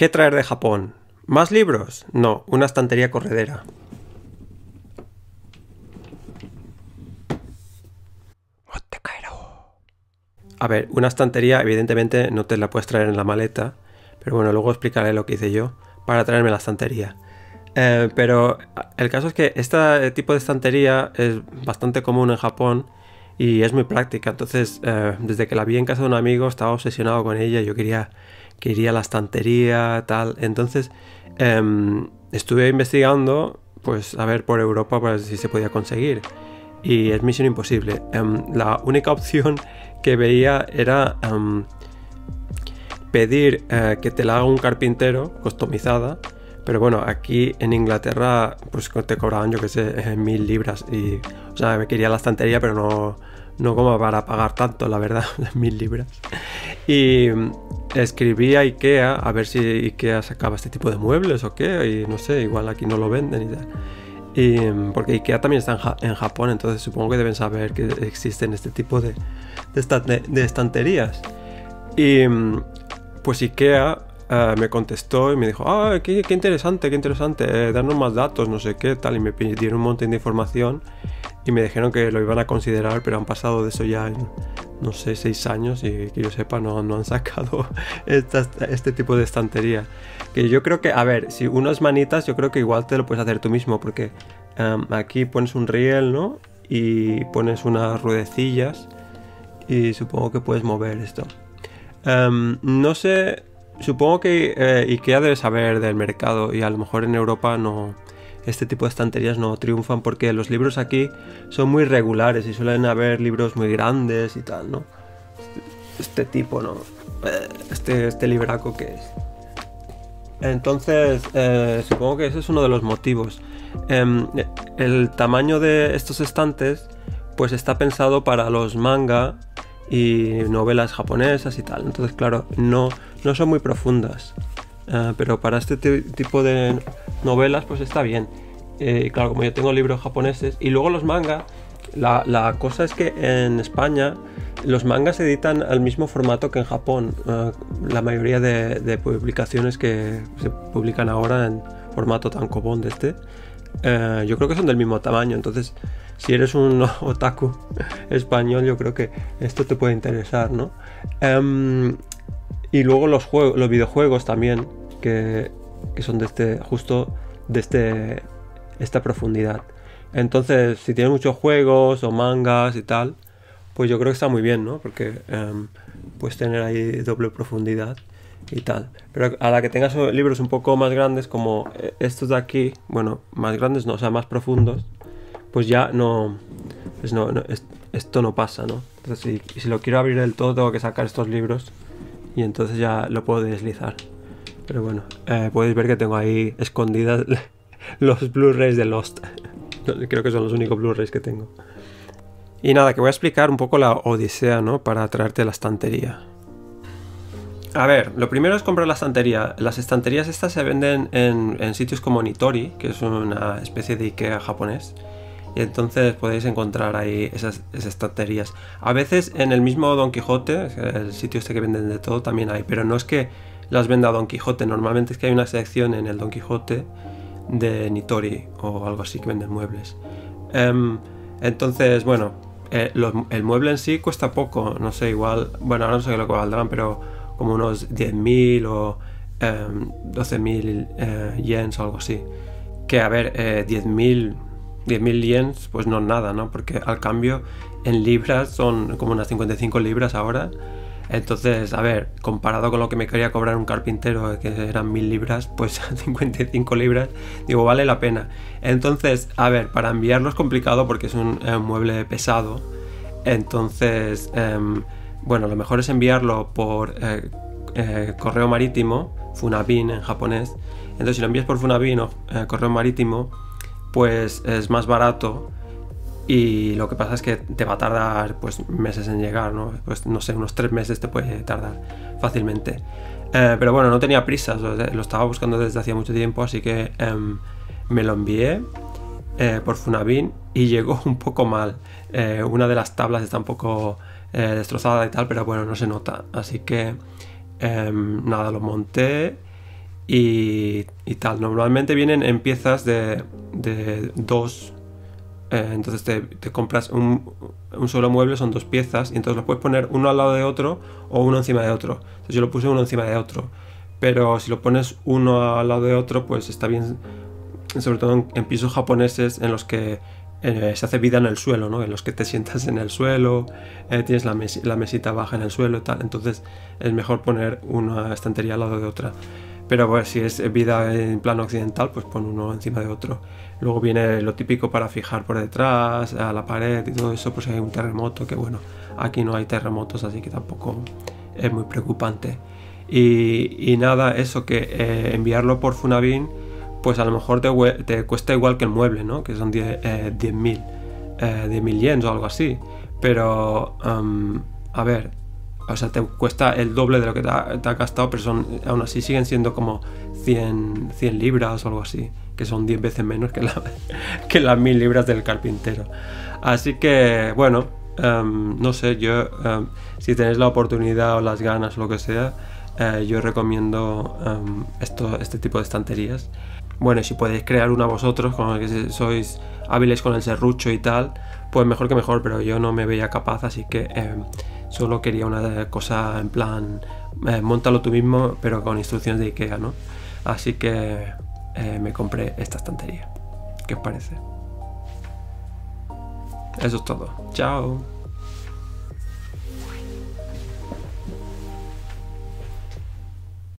¿Qué traer de Japón? ¿Más libros? No, una estantería corredera. A ver, una estantería evidentemente no te la puedes traer en la maleta, pero bueno, luego explicaré lo que hice yo para traerme la estantería. Eh, pero el caso es que este tipo de estantería es bastante común en Japón y es muy práctica. Entonces, eh, desde que la vi en casa de un amigo, estaba obsesionado con ella. Yo quería que iría a la estantería, tal. Entonces, em, estuve investigando, pues, a ver por Europa para ver si se podía conseguir. Y es misión imposible. Em, la única opción que veía era em, pedir eh, que te la haga un carpintero customizada. Pero bueno, aquí en Inglaterra pues te cobraban yo que sé mil libras y o sea me quería la estantería pero no, no como para pagar tanto la verdad, mil libras. Y escribí a Ikea a ver si Ikea sacaba este tipo de muebles o qué y no sé, igual aquí no lo venden y tal. Y, porque Ikea también está en, Japón, entonces supongo que deben saber que existen este tipo de, de, estanterías. Y pues Ikea eh, me contestó y me dijo, ah, qué, interesante, qué interesante, eh, darnos más datos, no sé qué, tal, y me pidieron un montón de información y me dijeron que lo iban a considerar, pero han pasado de eso ya en, no sé, seis años y que yo sepa no, no han sacado este tipo de estantería. Que yo creo que, a ver, si unas manitas, yo creo que igual te lo puedes hacer tú mismo, porque em, aquí pones un riel, ¿no? Y pones unas ruedecillas y supongo que puedes mover esto. Em, no sé, supongo que eh, IKEA debe saber del mercado y a lo mejor en Europa no, este tipo de estanterías no triunfan porque los libros aquí son muy regulares y suelen haber libros muy grandes y tal, ¿no? Este, tipo, ¿no? Eh, este, este libraco que es. Entonces, eh, supongo que ese es uno de los motivos. Em, el tamaño de estos estantes, pues está pensado para los manga y novelas japonesas y tal. Entonces, claro, no, no son muy profundas. Eh, pero para este tipo de novelas, pues está bien. Eh, y claro, como yo tengo libros japoneses. Y luego los mangas, la, cosa es que en España los mangas se editan al mismo formato que en Japón. Eh, la mayoría de, publicaciones que se publican ahora en formato tan copón de este, yo creo que son del mismo tamaño. Entonces, si eres un otaku español, yo creo que esto te puede interesar, ¿no? Em, y luego los, los videojuegos también que, son de este, justo de este, esta profundidad. Entonces, si tienes muchos juegos o mangas y tal, pues yo creo que está muy bien, ¿no? Porque em, puedes tener ahí doble profundidad Pero a la que tengas libros un poco más grandes, como eh, estos de aquí, bueno, más grandes no, o sea, más profundos, pues ya no, pues esto no pasa, ¿no? Entonces, si, si lo quiero abrir del todo, tengo que sacar estos libros y entonces ya lo puedo deslizar. Pero bueno, eh, podéis ver que tengo ahí escondidas los Blu-rays de Lost. Creo que son los únicos Blu-rays que tengo. Y nada, que voy a explicar un poco la odisea, ¿no? Para traerte la estantería. A ver, lo primero es comprar la estantería. Las estanterías estas se venden en, sitios como Nitori, que es una especie de Ikea japonés. Y entonces podéis encontrar ahí esas, estanterías. A veces en el mismo Don Quijote, el sitio este que venden de todo, también hay. Pero no es que las venda Don Quijote. Normalmente es que hay una sección en el Don Quijote de Nitori o algo así que venden muebles. Em, entonces, bueno, eh, el mueble en sí cuesta poco, no sé, igual, bueno, ahora no sé lo que valdrán, pero como unos 10.000 o 12.000 em, eh, yens o algo así. Que a ver, 10.000 10.000 yens, pues no es nada, ¿no? Porque al cambio en libras son como unas 55 libras ahora entonces, a ver, comparado con lo que me quería cobrar un carpintero, que eran mil libras, pues 55 libras, digo, vale la pena. Entonces, a ver, para enviarlo es complicado porque es un, mueble pesado. Entonces, em, bueno, lo mejor es enviarlo por eh, eh, correo marítimo, Funabin en japonés. Entonces, si lo envías por Funabin o eh, correo marítimo, pues es más barato y lo que pasa es que te va a tardar pues meses en llegar, ¿no? Pues no sé, unos tres meses te puede tardar fácilmente. Pero bueno, no tenía prisa, lo estaba buscando desde hacía mucho tiempo, así que em, me lo envié eh, por Funabin y llegó un poco mal. Eh, una de las tablas está un poco destrozada y tal, pero bueno, no se nota. Así que em, nada, lo monté y, tal. Normalmente vienen en piezas de, de dos. Eh, entonces te, compras un, un, solo mueble, son dos piezas, y entonces los puedes poner uno al lado de otro o uno encima de otro. Entonces yo lo puse uno encima de otro. Pero si lo pones uno al lado de otro, pues está bien, sobre todo en, pisos japoneses en los que eh, se hace vida en el suelo, ¿no? En los que te sientas en el suelo, eh, tienes la, la, mesita baja en el suelo y tal. Entonces es mejor poner una estantería al lado de otra. Pero pues, si es vida en plano occidental, pues pon uno encima de otro. Luego viene lo típico para fijar por detrás, a la pared y todo eso, pues hay un terremoto, que bueno, aquí no hay terremotos, así que tampoco es muy preocupante. Y, nada, eso que eh, enviarlo por Funabin, pues a lo mejor te, cuesta igual que el mueble, ¿no? Que son 10.000 eh, 10 eh, yens o algo así. Pero, a ver, o sea, te cuesta el doble de lo que te ha, gastado, pero aún así siguen siendo como 100, 100 libras o algo así, que son 10 veces menos que, la, que las 1000 libras del carpintero. Así que, bueno, em, no sé, yo, em, si tenéis la oportunidad o las ganas o lo que sea, eh, yo recomiendo em, esto, este tipo de estanterías. Bueno, si podéis crear una vosotros, como que sois hábiles con el serrucho y tal, pues mejor que mejor, pero yo no me veía capaz, así que Solo quería una cosa en plan, eh, montalo tú mismo, pero con instrucciones de Ikea, ¿no? Así que eh, me compré esta estantería. ¿Qué os parece? Eso es todo. Chao.